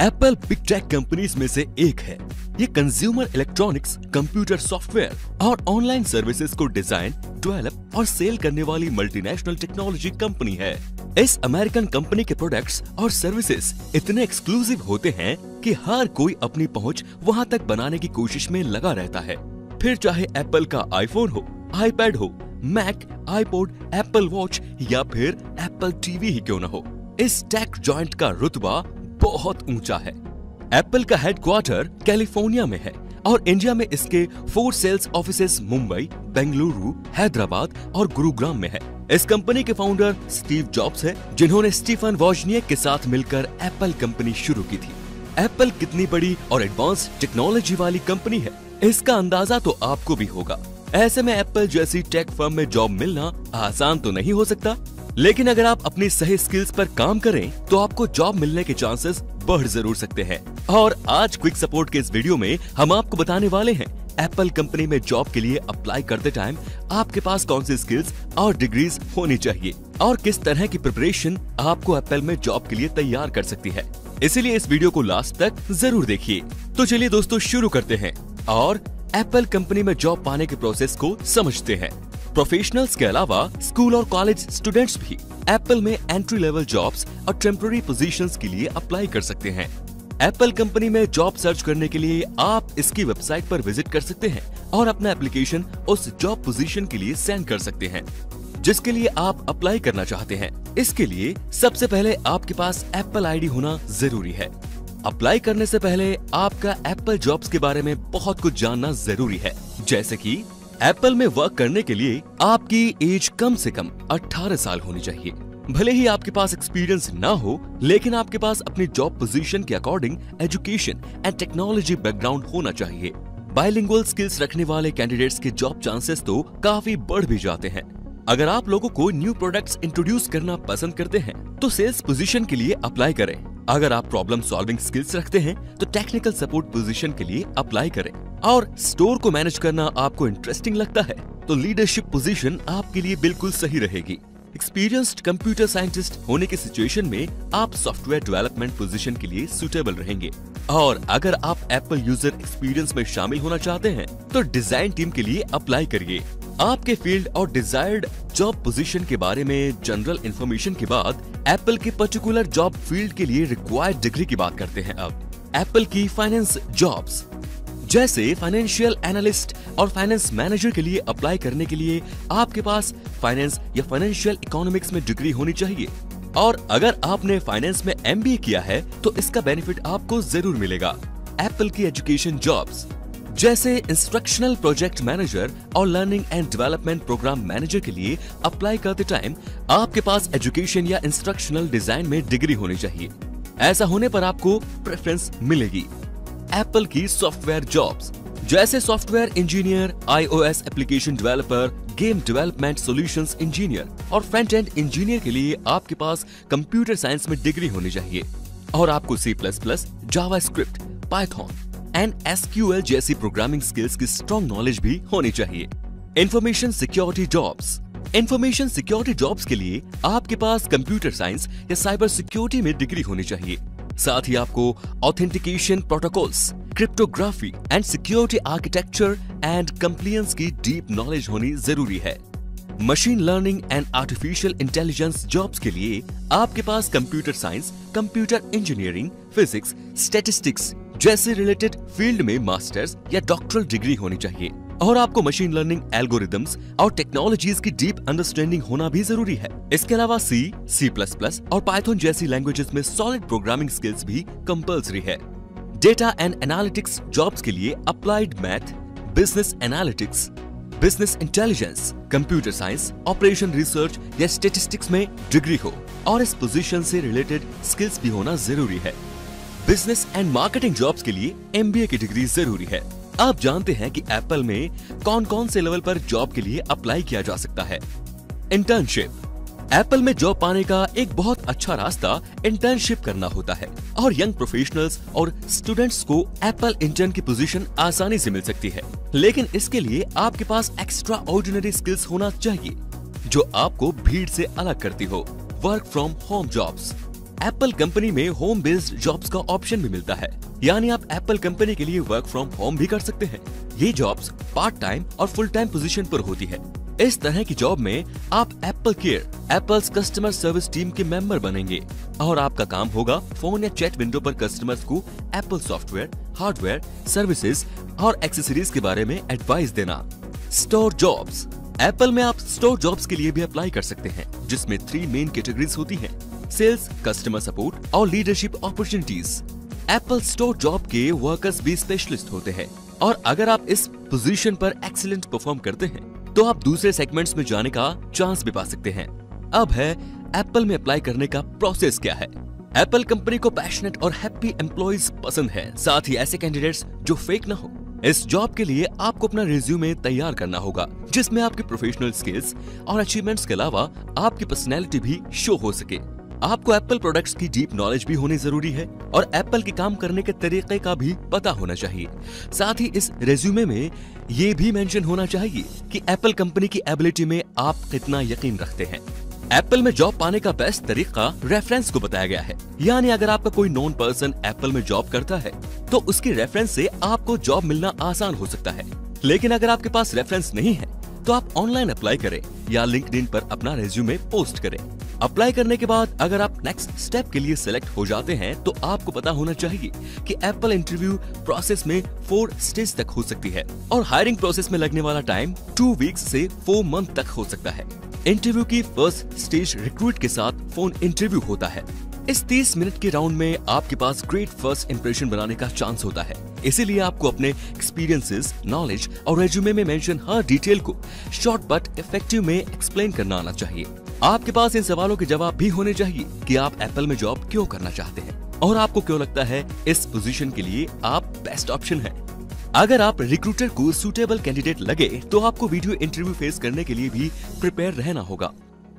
Apple big tech companies में से एक है। ये कंज्यूमर इलेक्ट्रॉनिक्स कंप्यूटर सॉफ्टवेयर और ऑनलाइन सर्विसेज़ को डिज़ाइन डेवलप और सेल करने वाली मल्टीनेशनल टेक्नोलॉजी कंपनी है। इस अमेरिकन कंपनी के प्रोडक्ट्स और सर्विसेज़ इतने एक्सक्लूसिव होते हैं कि हर कोई अपनी पहुँच वहाँ तक बनाने की कोशिश में लगा रहता है। फिर चाहे एप्पल का आईफोन हो आईपैड हो मैक आईपोड एप्पल वॉच या फिर एप्पल टीवी ही क्यों न हो। इस टेक जॉइंट का रुतबा बहुत ऊँचा है। एप्पल का हेडक्वार्टर कैलिफ़ोर्निया में है और इंडिया में इसके four sales offices Mumbai, Bengaluru, Hyderabad और गुरुग्राम में है। इस कंपनी के फाउंडर स्टीव जॉब्स है, जिन्होंने स्टीफन वॉजनियक के साथ मिलकर एप्पल कंपनी शुरू की थी। एप्पल कितनी बड़ी और एडवांस टेक्नोलॉजी वाली कंपनी है, इसका अंदाज़ा तो आपको भी होगा। ऐसे में एप्पल जैसी टेक फर्म में जॉब मिलना आसान तो नहीं हो सकता लेकिन अगर आप अपनी सही स्किल्स पर काम करें तो आपको जॉब मिलने के चांसेस बढ़ ज़रूर सकते हैं। और आज क्विक सपोर्ट के इस वीडियो में हम आपको बताने वाले हैं एप्पल कंपनी में जॉब के लिए अप्लाई करते टाइम आपके पास कौन सी स्किल्स और डिग्रीज होनी चाहिए? और किस तरह की प्रिपरेशन आपको एप्पल में जॉब के लिए तैयार कर सकती है? इसीलिए इस वीडियो को लास्ट तक ज़रूर देखिए। तो चलिए दोस्तों, शुरू करते हैं। और एप्पल कंपनी में जॉब पाने के प्रोसेस को समझते हैं। प्रोफेशनल्स के अलावा स्कूल और कॉलेज स्टूडेंट्स भी एप्पल में एंट्री लेवल जॉब्स और टेम्पररी पोजीशंस के लिए अप्लाई कर सकते हैं। एप्पल कंपनी में जॉब सर्च करने के लिए आप इसकी वेबसाइट पर विज़िट कर सकते हैं और अपना एप्लीकेशन उस जॉब पोजीशन के लिए सेंड कर सकते हैं, जिसके लिए आप अप्लाई करना चाहते हैं। इसके लिए सबसे पहले आपके पास एप्पल आईडी होना ज़रूरी है। अप्लाई करने से पहले आपका एप्पल जॉब्स के बारे में बहुत कुछ जानना ज़रूरी है, जैसे कि एप्पल में वर्क करने के लिए आपकी एज कम से कम 18 साल होनी चाहिए। भले ही आपके पास एक्सपीरियंस ना हो, लेकिन आपके पास अपनी जॉब पोजीशन के according education and technology background होना चाहिए। बाइलिंगुअल स्किल्स रखने वाले कैंडिडेट्स के जॉब चांसेस तो काफ़ी बढ़ भी जाते हैं। अगर आप लोगों को न्यू प्रोडक्ट्स इंट्रोड्यूस करना पसंद करते हैं तो सेल्स पोजीशन के लिए अप्लाई करें। अगर आप प्रॉब्लम सॉल्विंग स्किल्स रखते हैं तो टेक्निकल सपोर्ट पोजीशन के लिए अप्लाई करें। और स्टोर को मैनेज करना आपको इंटरेस्टिंग लगता है तो लीडरशिप पोजीशन आपके लिए बिल्कुल सही रहेगी। एक्सपीरियंस्ड कंप्यूटर साइंटिस्ट होने की सिचुएशन में आप सॉफ्टवेयर डेवलपमेंट पोजीशन के लिए सुटेबल रहेंगे। और अगर आप एप्पल यूज़र एक्सपीरियंस में शामिल होना चाहते हैं तो डिज़ाइन टीम के लिए अप्लाई करिए। आपके फ़ील्ड और डिजायर्ड जॉब पोजीशन के बारे में जनरल इन्फॉर्मेशन के बाद एप्पल के पर्टिकुलर जॉब फ़ील्ड के लिए रिक्वायर्ड डिग्री की बात करते हैं अब। एप्पल की फाइनेंस जॉब्स जैसे फाइनेंशियल एनालिस्ट और फाइनेंस मैनेजर के लिए अप्लाई करने के लिए आपके पास फाइनेंस या फाइनेंशियल इकोनॉमिक्स में डिग्री होनी चाहिए। और अगर आपने फाइनेंस में MBA किया है तो इसका बेनिफिट आपको ज़रूर मिलेगा। एप्पल की एजुकेशन जॉब्स जैसे इंस्ट्रक्शनल प्रोजेक्ट मैनेजर और learning and development program manager के लिए अप्लाई करते टाइम आपके पास एजुकेशन या इंस्ट्रक्शनल डिज़ाइन में डिग्री होनी चाहिए। ऐसा होने पर आपको प्रेफरेंस मिलेगी। एप्पल की सॉफ्टवेयर जॉब्स जैसे software engineer iOS application developer game development solutions engineer और फ्रंट एंड इंजीनियर के लिए आपके पास कंप्यूटर साइंस में डिग्री होनी चाहिए। और आपको C plus plus JavaScript Python and SQL जैसी प्रोग्रामिंग स्किल्स की स्ट्रॉन्ग नॉलेज भी होनी चाहिए। Information security jobs information security jobs के लिए आपके पास कंप्यूटर साइंस या साइबर सिक्योरिटी में डिग्री होनी चाहिए। साथ ही आपको authentication protocols cryptography and security architecture and compliance की डीप नॉलेज होनी ज़रूरी है। Machine learning and artificial intelligence jobs के लिए आपके पास computer science computer engineering physics statistics जैसे रिलेटेड फ़ील्ड में मास्टर्स या डॉक्टरल डिग्री होनी चाहिए। और आपको मशीन लर्निंग एल्गोरिदम्स और टेक्नोलॉजीज़ की डीप अंडरस्टैंडिंग होना भी ज़रूरी है। इसके अलावा सी सी प्लस प्लस और पाइथन जैसी लैंग्वेजेस में सॉलिड प्रोग्रामिंग स्किल्स भी कंपल्सरी है। डेटा एंड एनालिटिक्स जॉब्स के लिए applied math business analytics business intelligence computer science operation research या स्टेटिस्टिक्स में डिग्री हो। और इस पोजीशन से रिलेटेड स्किल्स भी होना ज़रूरी है। बिज़नेस एंड मार्केटिंग जॉब्स के लिए एमबीए की डिग्री ज़रूरी है। आप जानते हैं कि एप्पल में कौन कौन से लेवल पर जॉब के लिए अप्लाई किया जा सकता है। इंटर्नशिप एप्पल में जॉब पाने का एक बहुत अच्छा रास्ता इंटर्नशिप करना होता है और यंग प्रोफेशनल्स और स्टूडेंट्स को एप्पल इंटर्न की पोजीशन आसानी से मिल सकती है। लेकिन इसके लिए आपके पास एक्स्ट्रा ऑर्डिनरी स्किल्स होना चाहिए, जो आपको भीड़ से अलग करती हो। Work from home jobs Apple company में होम बेस्ड जॉब्स का ऑप्शन भी मिलता है। यानी आप एप्पल कंपनी के लिए वर्क फ्रॉम होम भी कर सकते हैं। ये जॉब्स पार्ट टाइम और फुल टाइम पोजीशन पर होती है। इस तरह की जॉब में आप Apple care Apple's customer service team के मेंबर बनेंगे। और आपका काम होगा फ़ोन या चैट विंडो पर कस्टमर्स को एप्पल सॉफ्टवेयर हार्डवेयर सर्विसेज़ और एक्सेसरीज के बारे में एडवाइस देना। स्टोर जॉब्स एप्पल में आप स्टोर जॉब्स के लिए भी अप्लाई कर सकते हैं, जिसमें थ्री मेन कैटेगरीज होती हैं। सेल्स कस्टमर सपोर्ट और leadership opportunities Apple store job के वर्कर्स भी स्पेशलिस्ट होते हैं। और अगर आप इस पोजीशन पर एक्सीलेंट परफॉर्म करते हैं तो आप दूसरे सेगमेंट्स में जाने का चांस भी पा सकते हैं। अब है एप्पल में अप्लाई करने का प्रोसेस क्या है? एप्पल कंपनी को पैशनेट और हैप्पी एम्प्लॉयज़ पसंद है। साथ ही ऐसे कैंडिडेट्स जो फेक ना हो। इस जॉब के लिए आपको अपना रिज्यूमे तैयार करना होगा, जिसमें आपके प्रोफेशनल स्किल्स और अचीवमेंट्स के अलावा आपकी पर्सनैलिटी भी शो हो सके। आपको एप्पल प्रोडक्ट्स की डीप नॉलेज भी होनी ज़रूरी है और एप्पल के काम करने के तरीके का भी पता होना चाहिए। साथ ही इस रेज्यूमे में ये भी मेंशन होना चाहिए कि एप्पल कंपनी की एबिलिटी में आप कितना यकीन रखते हैं। एप्पल में जॉब पाने का बेस्ट तरीका रेफरेंस को बताया गया है। यानी अगर आपका कोई नॉन पर्सन एप्पल में जॉब करता है तो उसके रेफरेंस से आपको जॉब मिलना आसान हो सकता है। लेकिन अगर आपके पास रेफरेंस नहीं है तो आप ऑनलाइन अप्लाई करें या लिंक्डइन पर अपना रेज्यूमे पोस्ट करें। अप्लाई करने के बाद अगर आप नेक्स्ट स्टेप के लिए सिलेक्ट हो जाते हैं तो आपको पता होना चाहिए कि एप्पल इंटरव्यू प्रोसेस में फोर स्टेज तक हो सकती है और हायरिंग प्रोसेस में लगने वाला टाइम टू वीक्स से फोर मंथ तक हो सकता है। इंटरव्यू की फ़र्स्ट स्टेज रिक्रूट के साथ फ़ोन इंटरव्यू होता है। इस 30 मिनट के राउंड में आपके पास ग्रेट फ़र्स्ट इंप्रेशन बनाने का चांस होता है। इसीलिए आपको अपने एक्सपीरियंसेस नॉलेज और रेज्यूमे में मेंशन हर डिटेल को शॉर्ट बट इफ़ेक्टिव में एक्सप्लेन करना आना चाहिए। आपके पास इन सवालों के जवाब भी होने चाहिए कि आप एप्पल में जॉब क्यों करना चाहते हैं? और आपको क्यों लगता है इस पोजीशन के लिए आप बेस्ट ऑप्शन है? अगर आप रिक्रूटर को सुटेबल कैंडिडेट लगे तो आपको वीडियो इंटरव्यू फेस करने के लिए भी प्रिपेयर रहना होगा।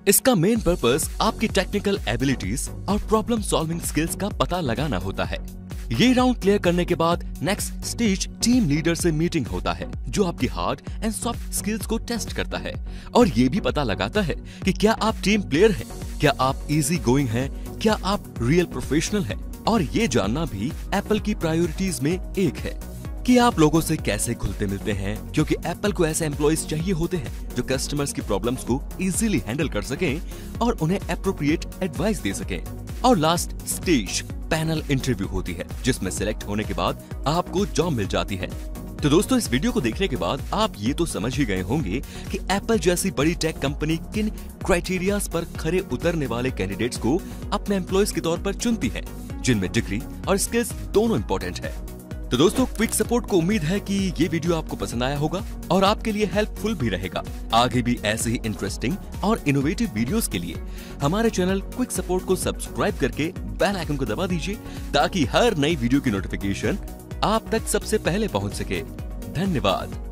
इसका मेन पर्पस आपकी टेक्निकल एबिलिटीज और प्रॉब्लम सॉल्विंग स्किल्स का पता लगाना होता है। ये राउंड क्लियर करने के बाद नेक्स्ट स्टेज टीम लीडर से मीटिंग होता है जो आपकी हार्ड एंड सॉफ्ट स्किल्स को टेस्ट करता है। और ये भी पता लगाता है कि क्या आप टीम प्लेयर हैं, क्या आप इजी गोइंग हैं, क्या आप रियल प्रोफेशनल हैं। और ये जानना भी एप्पल की प्रायोरिटीज में एक है कि आप लोगों से कैसे घुलते मिलते हैं क्योंकि एप्पल को ऐसे एम्प्लॉयज़ चाहिए होते हैं जो कस्टमर्स की प्रॉब्लम्स को इजीली हैंडल कर सकें और उन्हें अप्रोप्रिएट एडवाइस दे सकें। और लास्ट स्टेज पैनल इंटरव्यू होती है, जिसमें सिलेक्ट होने के बाद आपको जॉब मिल जाती है। तो दोस्तों, इस वीडियो को देखने के बाद आप ये तो समझ ही गए होंगे कि एप्पल जैसी बड़ी टेक कंपनी किन क्राइटेरिया पर खरे उतरने वाले कैंडिडेट्स को अपने एम्प्लॉयज़ के तौर पर चुनती है, जिनमें डिग्री और स्किल्स दोनों इम्पोर्टेंट है। तो दोस्तों क्विक सपोर्ट को उम्मीद है कि ये वीडियो आपको पसंद आया होगा और आपके लिए हेल्पफुल भी रहेगा। आगे भी ऐसे ही इंटरेस्टिंग और इनोवेटिव वीडियोस के लिए हमारे चैनल क्विक सपोर्ट को सब्सक्राइब करके बेल आइकन को दबा दीजिए ताकि हर नई वीडियो की नोटिफिकेशन आप तक सबसे पहले पहुँच सके। धन्यवाद।